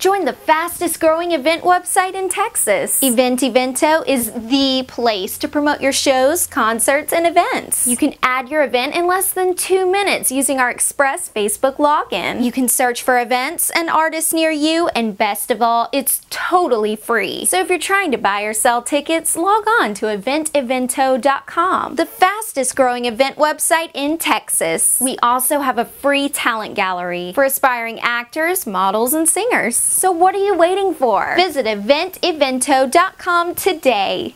Join the fastest growing event website in Texas. Event Evento is the place to promote your shows, concerts, and events. You can add your event in less than two minutes using our Express Facebook login. You can search for events and artists near you, and best of all, it's totally free. So if you're trying to buy or sell tickets, log on to eventevento.com, the fastest growing event website in Texas. We also have a free talent gallery for aspiring actors, models, and singers. So what are you waiting for? Visit eventevento.com today.